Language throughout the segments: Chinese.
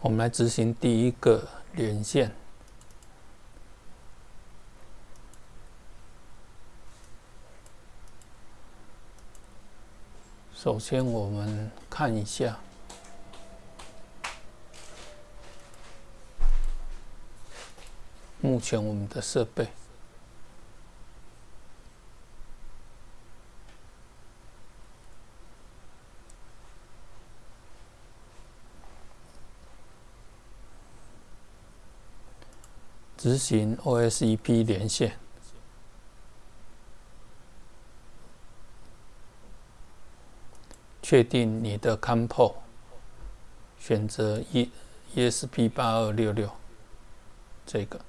我们来执行第一个连线。首先，我们看一下目前我们的设备。执行 OSEP 连线，确定你的 COMPO，选择 E ESP 八二六六这个，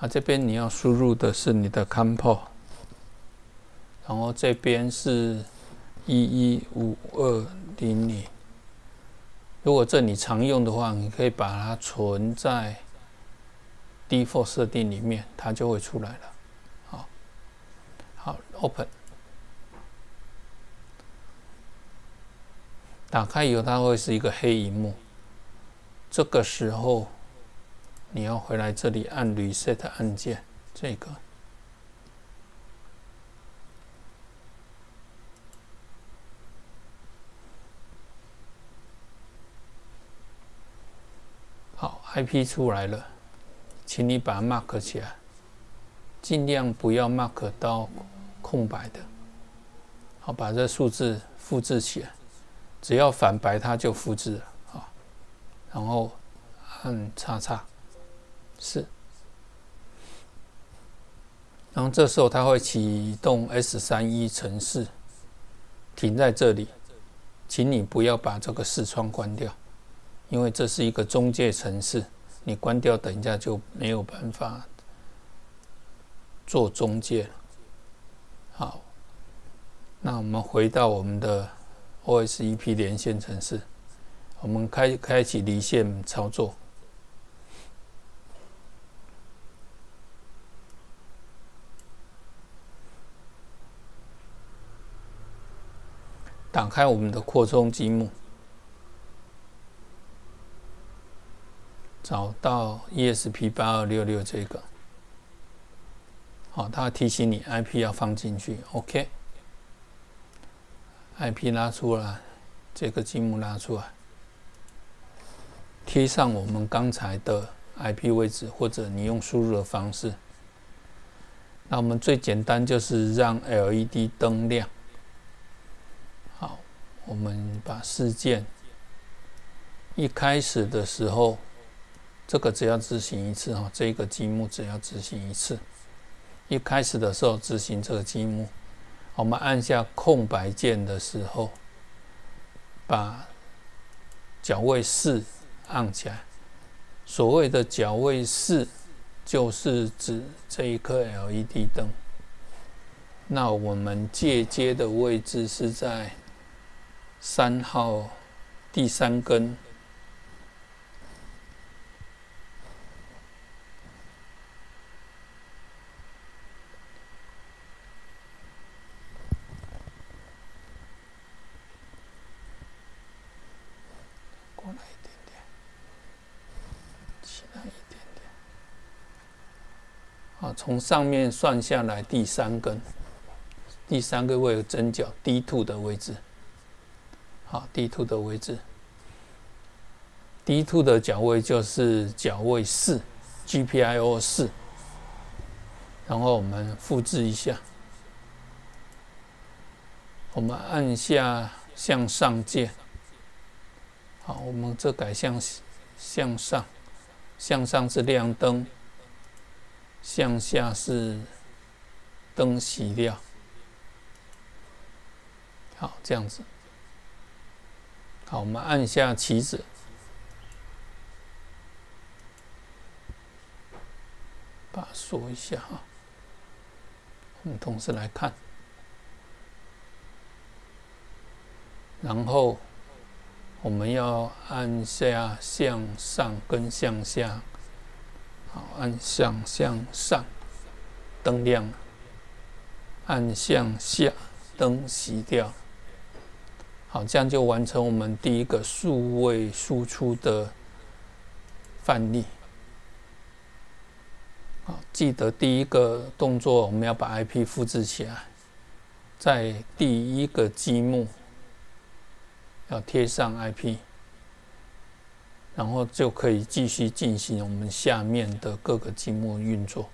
啊，这边你要输入的是你的 COMPO，然后这边是一一五二零零。如果这你常用的话，你可以把它存在 default 设定里面，它就会出来了。好，好，open，打开以后，它会是一个黑荧幕。这个时候，你要回来这里按 reset 按键，这个。IP 出来了，请你把它 mark 起来，尽量不要 mark 到空白的。好，把这数字复制起来，只要反白它就复制了。好，然后按叉叉，是，然后这时候它会启动 S 三一程式，停在这里，请你不要把这个视窗关掉。因为这是一个中介城市，你关掉，等一下就没有办法做中介了。好，那我们回到我们的 OSEP 连线城市，我们开开启离线操作，打开我们的扩充积木。找到 ESP 八二六六这个，好，它提醒你 IP 要放进去，OK，IP 拉出来，这个积木拉出来，贴上我们刚才的 IP 位置，或者你用输入的方式。那我们最简单就是让 LED 灯亮。好，我们把事件一开始的时候。这个只要执行一次哈，这个积木只要执行一次。一开始的时候执行这个积木，我们按下空白键的时候，把角位四按起来。所谓的角位四，就是指这一颗 LED 灯。那我们借接的位置是在三号第三根。过来一点点，起来一点点。好从上面算下来，第三根，第三个位针脚 D two 的位置，好，D two 的位置，D two 的脚位就是脚位四，GPIO 四，然后我们复制一下，我们按下向上键，好，我们这改向向上，向上是亮灯。向下是灯熄掉，好，这样子。好，我们按下棋子，把它锁一下哈。我们同时来看，然后我们要按下向上跟向下。好，按向向上，灯亮；按向下，灯熄掉。好，这样就完成我们第一个数位输出的范例。好，记得第一个动作我们要把 IP 复制起来，在第一个积木要贴上 IP，然后就可以继续进行我们下面的各个积木运作。